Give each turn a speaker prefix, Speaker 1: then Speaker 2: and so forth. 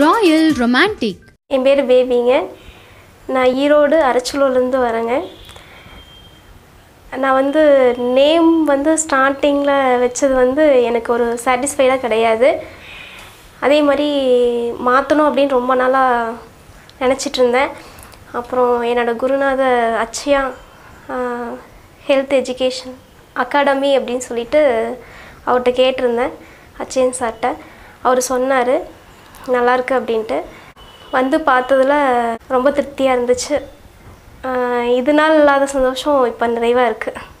Speaker 1: Royal romantic
Speaker 2: என் பேர் பேபிங்க. நான் ஈரோடு அரச்சலூர்லேருந்து வரேங்க. நான் வந்து நேம் வந்து ஸ்டார்டிங்கில் வச்சது வந்து எனக்கு ஒரு சாட்டிஸ்ஃபைடாக கிடையாது. அதே மாதிரி மாற்றணும் அப்படின்னு ரொம்ப நாளாக நினச்சிட்டு இருந்தேன். அப்புறம் என்னோடய குருநாத அச்சயா ஹெல்த் எஜுகேஷன் அகாடமி அப்படின்னு சொல்லிட்டு அவர்கிட்ட கேட்டிருந்தேன். அச்சயன் சார்கிட்ட அவர் சொன்னார் நல்லாயிருக்கு அப்படின்ட்டு. வந்து பார்த்ததுல ரொம்ப திருப்தியாக இருந்துச்சு. ஆஹ் இது நாள் இல்லாத சந்தோஷம் இப்போ நிறைவாக இருக்குது